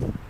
you